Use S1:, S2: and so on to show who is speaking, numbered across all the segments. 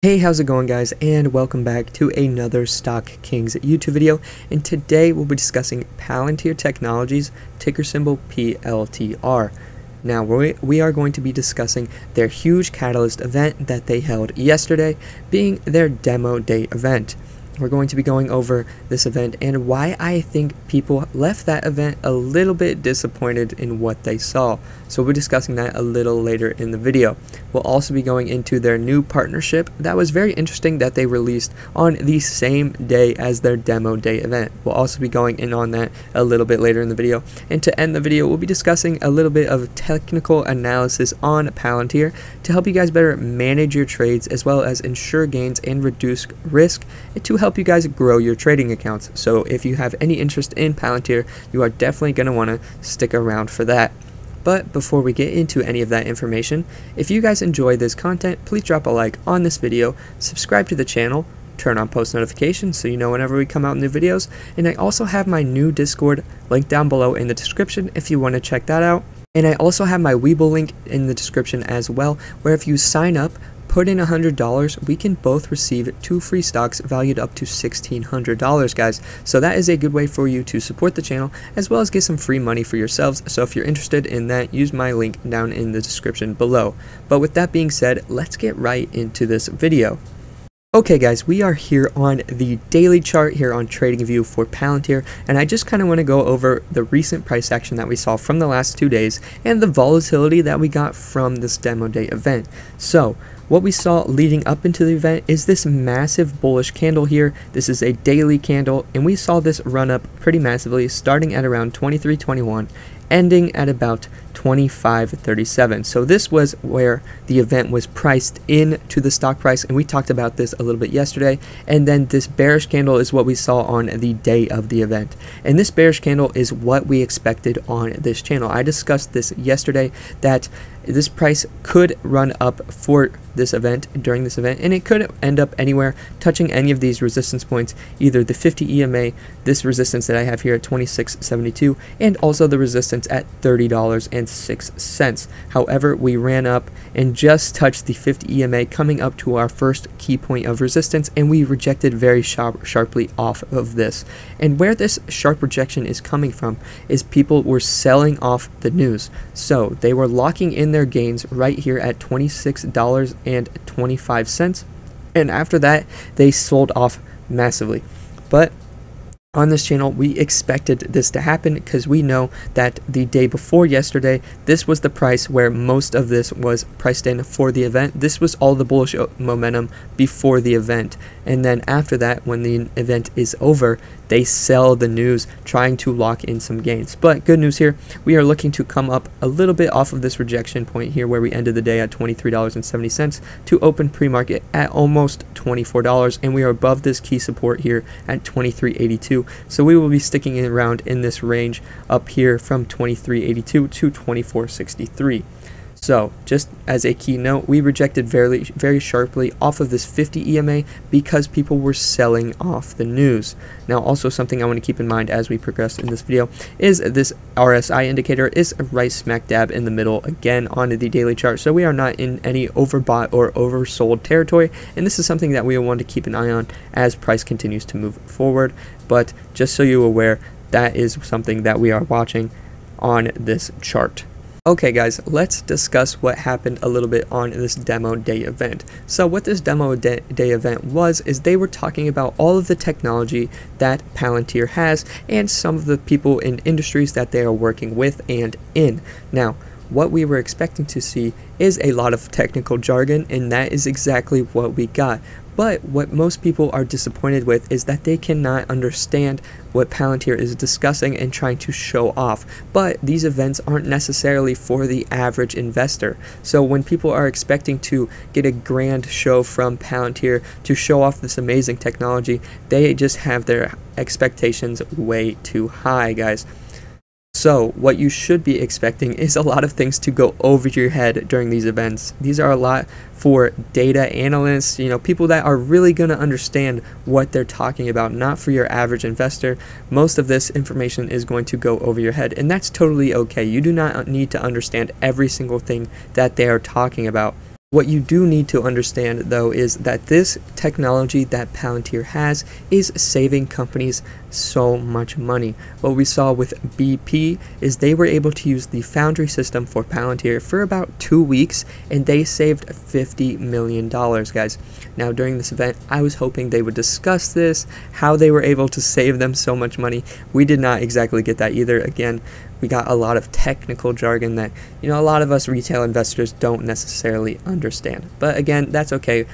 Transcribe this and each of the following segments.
S1: Hey, how's it going guys, and welcome back to another Stock Kings YouTube video, and today we'll be discussing Palantir Technologies, ticker symbol PLTR. Now, we are going to be discussing their huge Catalyst event that they held yesterday, being their Demo Day event we're going to be going over this event and why I think people left that event a little bit disappointed in what they saw. So we'll be discussing that a little later in the video. We'll also be going into their new partnership that was very interesting that they released on the same day as their demo day event. We'll also be going in on that a little bit later in the video. And to end the video, we'll be discussing a little bit of technical analysis on Palantir to help you guys better manage your trades as well as ensure gains and reduce risk to help help you guys grow your trading accounts. So if you have any interest in Palantir, you are definitely going to want to stick around for that. But before we get into any of that information, if you guys enjoy this content, please drop a like on this video, subscribe to the channel, turn on post notifications so you know whenever we come out new videos, and I also have my new Discord link down below in the description if you want to check that out. And I also have my Webull link in the description as well, where if you sign up, Put in $100, we can both receive two free stocks valued up to $1,600, guys. So that is a good way for you to support the channel as well as get some free money for yourselves. So if you're interested in that, use my link down in the description below. But with that being said, let's get right into this video. Okay guys, we are here on the daily chart here on TradingView for Palantir, and I just kind of want to go over the recent price action that we saw from the last two days and the volatility that we got from this demo day event. So, what we saw leading up into the event is this massive bullish candle here. This is a daily candle, and we saw this run up pretty massively starting at around 23.21 ending at about 25.37. So this was where the event was priced in to the stock price and we talked about this a little bit yesterday and then this bearish candle is what we saw on the day of the event. And this bearish candle is what we expected on this channel. I discussed this yesterday that this price could run up for this event during this event and it could end up anywhere touching any of these resistance points either the 50 EMA this resistance that I have here at 26.72 and also the resistance at $30.06 however we ran up and just touched the 50 EMA coming up to our first key point of resistance and we rejected very sharp, sharply off of this. And where this sharp rejection is coming from is people were selling off the news. So they were locking in their gains right here at $26.25. And after that, they sold off massively. But on this channel, we expected this to happen because we know that the day before yesterday, this was the price where most of this was priced in for the event. This was all the bullish uh, momentum before the event. And then after that, when the event is over, they sell the news trying to lock in some gains. But good news here, we are looking to come up a little bit off of this rejection point here where we ended the day at $23.70 to open pre-market at almost $24 and we are above this key support here at 23.82. So we will be sticking around in this range up here from 23.82 to 24.63. So, just as a key note, we rejected very, very sharply off of this 50 EMA because people were selling off the news. Now, also something I want to keep in mind as we progress in this video is this RSI indicator is right smack dab in the middle again on the daily chart. So we are not in any overbought or oversold territory, and this is something that we want to keep an eye on as price continues to move forward. But just so you're aware, that is something that we are watching on this chart. Okay guys, let's discuss what happened a little bit on this demo day event. So what this demo day, event was is they were talking about all of the technology that Palantir has and some of the people in industries that they are working with and in. Now, what we were expecting to see is a lot of technical jargon and that is exactly what we got. But what most people are disappointed with is that they cannot understand what Palantir is discussing and trying to show off. But these events aren't necessarily for the average investor. So when people are expecting to get a grand show from Palantir to show off this amazing technology, they just have their expectations way too high, guys. So, what you should be expecting is a lot of things to go over your head during these events. These are a lot for data analysts, you know, people that are really going to understand what they're talking about, not for your average investor. Most of this information is going to go over your head, and that's totally okay. You do not uh, need to understand every single thing that they are talking about. What you do need to understand though is that this technology that Palantir has is saving companies so much money. What we saw with BP is they were able to use the Foundry system for Palantir for about two weeks and they saved $50 million, guys. Now, during this event, I was hoping they would discuss this, how they were able to save them so much money. We did not exactly get that either. Again, we got a lot of technical jargon that you know a lot of us retail investors don't necessarily understand. But again that's okay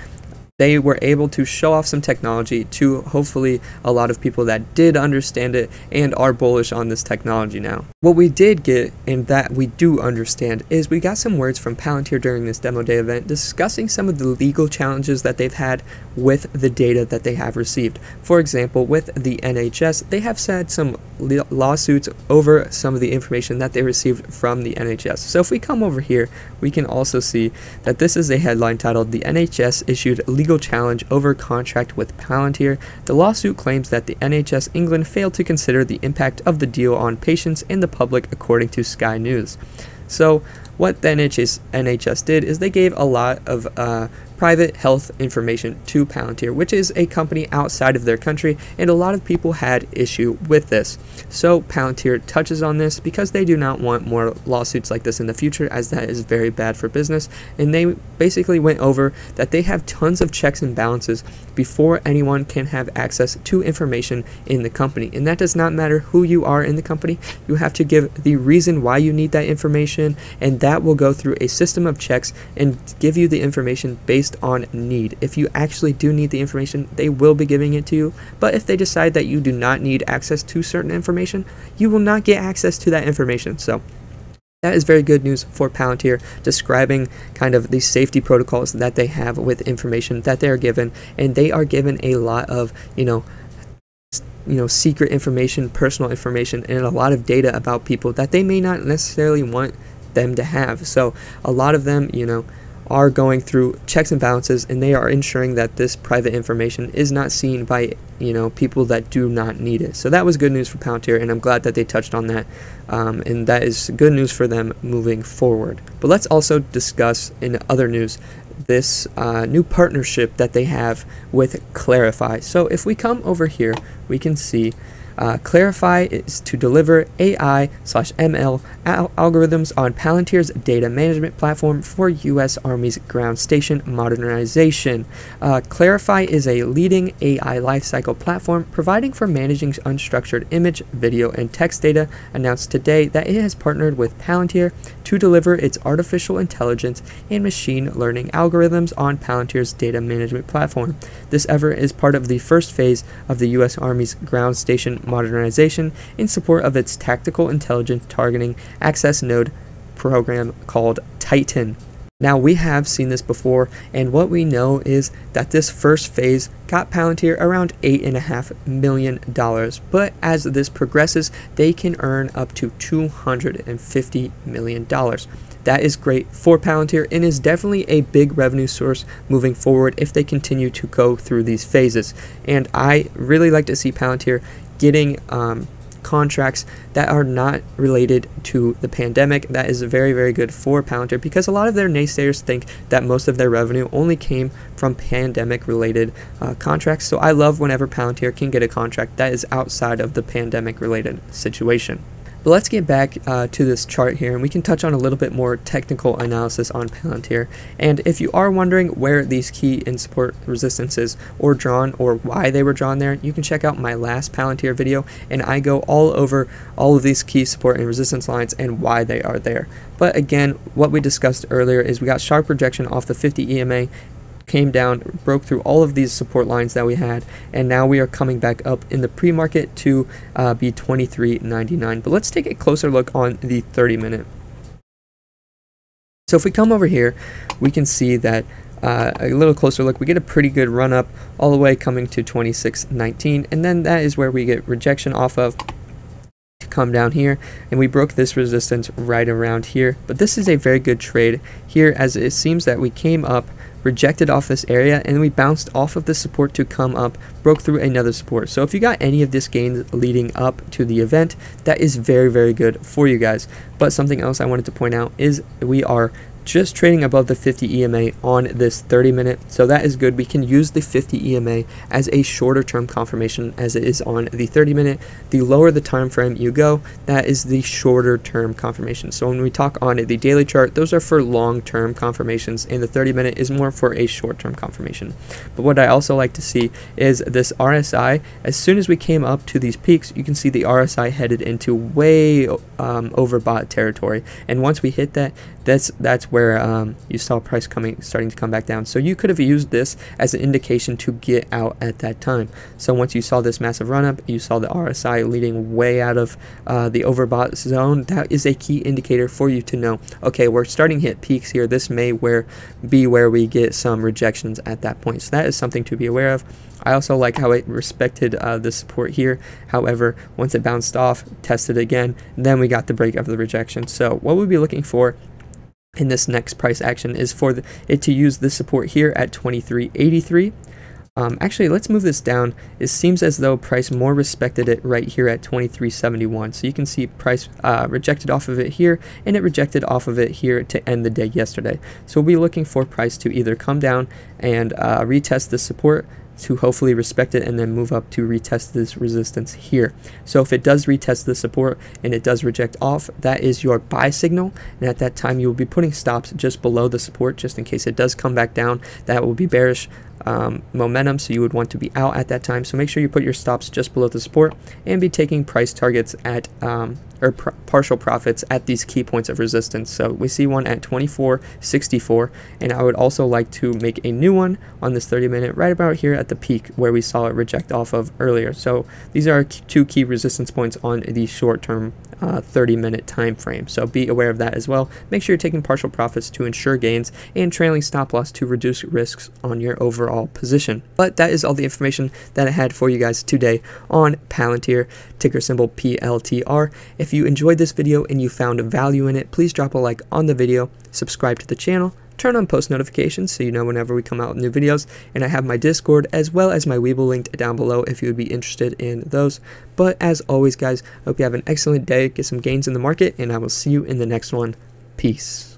S1: they were able to show off some technology to hopefully a lot of people that did understand it and are bullish on this technology now. What we did get, and that we do understand, is we got some words from Palantir during this demo day event discussing some of the legal challenges that they've had with the data that they have received. For example, with the NHS, they have said some lawsuits over some of the information that they received from the NHS. So if we come over here, we can also see that this is a headline titled The NHS Issued Legal Challenge Over Contract with Palantir. The lawsuit claims that the NHS England failed to consider the impact of the deal on patients and the public according to Sky News. So what the NHS, NHS did is they gave a lot of uh, private health information to Palantir, which is a company outside of their country, and a lot of people had issue with this. So Palantir touches on this because they do not want more lawsuits like this in the future, as that is very bad for business. And they basically went over that they have tons of checks and balances before anyone can have access to information in the company. And that does not matter who you are in the company, you have to give the reason why you need that information, and that will go through a system of checks and give you the information based on need. If you actually do need the information, they will be giving it to you. But if they decide that you do not need access to certain information, you will not get access to that information. So that is very good news for Palantir, describing kind of the safety protocols that they have with information that they are given, and they are given a lot of, you know, you know, secret information, personal information, and a lot of data about people that they may not necessarily want them to have. So a lot of them, you know, are going through checks and balances and they are ensuring that this private information is not seen by you know people that do not need it. So that was good news for Palantir and I'm glad that they touched on that um, and that is good news for them moving forward. But let's also discuss in other news this uh, new partnership that they have with Clarifai. So if we come over here we can see uh, Clarifai is to deliver AI slash ML al algorithms on Palantir's data management platform for U.S. Army's ground station modernization. Uh, Clarifai is a leading AI lifecycle platform providing for managing unstructured image, video, and text data. Announced today that it has partnered with Palantir to deliver its artificial intelligence and machine learning algorithms on Palantir's data management platform. This effort is part of the first phase of the U.S. Army's ground station modernization in support of its tactical intelligence targeting access node program called Titan. Now, we have seen this before, and what we know is that this first phase got Palantir around $8.5 million, but as this progresses, they can earn up to $250 million. That is great for Palantir and is definitely a big revenue source moving forward if they continue to go through these phases. And I really like to see Palantir getting um, contracts that are not related to the pandemic. That is very, very good for Palantir because a lot of their naysayers think that most of their revenue only came from pandemic related uh, contracts. So I love whenever Palantir can get a contract that is outside of the pandemic related situation. But let's get back uh, to this chart here and we can touch on a little bit more technical analysis on Palantir. And if you are wondering where these key and support resistances were drawn or why they were drawn there, you can check out my last Palantir video and I go all over all of these key support and resistance lines and why they are there. But again, what we discussed earlier is we got sharp rejection off the 50 EMA came down, broke through all of these support lines that we had, and now we are coming back up in the pre-market to uh, be 23.99. But let's take a closer look on the 30 minute. So if we come over here, we can see that uh, a little closer look, we get a pretty good run up all the way coming to 26.19, and then that is where we get rejection off of come down here and we broke this resistance right around here but this is a very good trade here as it seems that we came up rejected off this area, and we bounced off of the support to come up, broke through another support. So if you got any of this gains leading up to the event, that is very, very good for you guys. But something else I wanted to point out is we are just trading above the 50 EMA on this 30 minute. So that is good. We can use the 50 EMA as a shorter term confirmation as it is on the 30 minute. The lower the time frame you go, that is the shorter term confirmation. So when we talk on the daily chart, those are for long term confirmations and the 30 minute is more for a short term confirmation. But what I also like to see is this RSI. As soon as we came up to these peaks, you can see the RSI headed into way um, overbought territory. And once we hit that, that's that's where um, you saw price coming starting to come back down. So you could have used this as an indication to get out at that time. So once you saw this massive run up, you saw the RSI leading way out of uh, the overbought zone. That is a key indicator for you to know. Okay, we're starting to hit peaks here. This may where be where we get some rejections at that point. So that is something to be aware of. I also like how it respected uh, the support here. However, once it bounced off, tested again, then we got the break of the rejection. So what we'd be looking for in this next price action is for the, it to use the support here at 2383. Um, actually, let's move this down. It seems as though price more respected it right here at 2371. So you can see price uh, rejected off of it here, and it rejected off of it here to end the day yesterday. So we'll be looking for price to either come down and uh, retest the support to hopefully respect it and then move up to retest this resistance here. So if it does retest the support and it does reject off, that is your buy signal. And at that time, you will be putting stops just below the support just in case it does come back down. That will be bearish um, momentum, so you would want to be out at that time. So make sure you put your stops just below the support and be taking price targets at um, or pr partial profits at these key points of resistance. So we see one at 24.64, and I would also like to make a new one on this 30 minute right about here at the peak where we saw it reject off of earlier. So these are two key resistance points on the short term uh, 30 minute time frame. So be aware of that as well. Make sure you're taking partial profits to ensure gains and trailing stop loss to reduce risks on your overall position. But that is all the information that I had for you guys today on Palantir, ticker symbol PLTR. If you enjoyed this video and you found value in it, please drop a like on the video, subscribe to the channel, turn on post notifications so you know whenever we come out with new videos, and I have my Discord as well as my Webull linked down below if you would be interested in those. But as always, guys, I hope you have an excellent day, get some gains in the market, and I will see you in the next one. Peace.